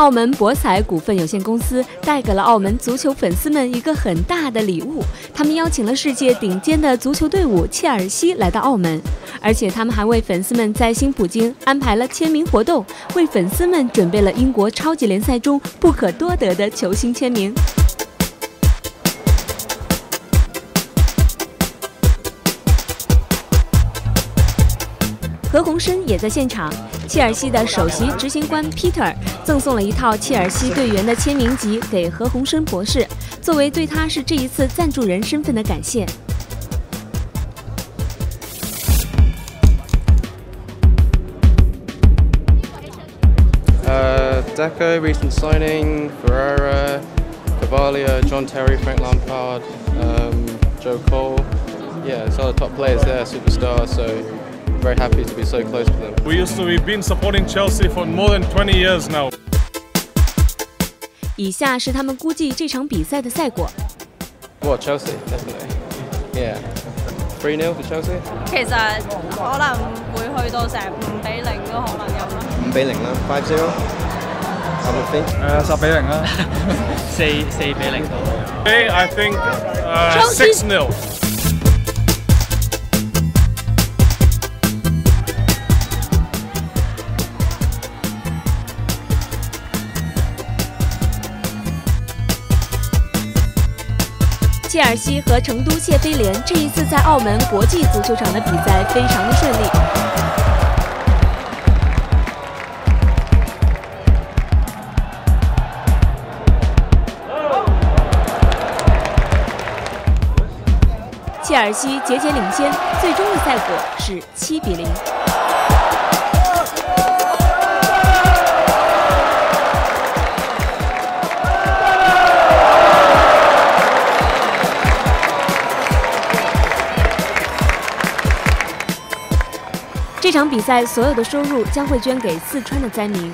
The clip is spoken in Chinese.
澳门博彩股份有限公司带给了澳门足球粉丝们一个很大的礼物，他们邀请了世界顶尖的足球队伍切尔西来到澳门，而且他们还为粉丝们在新葡京安排了签名活动，为粉丝们准备了英国超级联赛中不可多得的球星签名。何鸿燊也在现场，切尔西的首席执行官 Peter 赠送了一套切尔西队员的签名集给何鸿燊博士，作为对他是这一次赞助人身份的感谢。Uh, Deco, recent signing, Ferreira, Cavalia, John Terry, Frank Lampard, um, Joe Cole. Yeah, it's all the top players there, superstar，So very happy to be so close to them. We used to, we've been supporting Chelsea for more than 20 years now. 以下是他们估计这场比赛的赛果。 What Chelsea? Definitely. Yeah. Three 0 for Chelsea. 其实可能会去到成五比零都可能有啦。五比零啦，five zero。阿木飞，诶十比零啦，四四比零。 Today, I think uh, Chelsea- 6 0. 切尔西和成都谢菲联这一次在澳门国际足球场的比赛非常的顺利。切尔西节节领先，最终的赛果是七比零。这场比赛所有的收入将会捐给四川的灾民。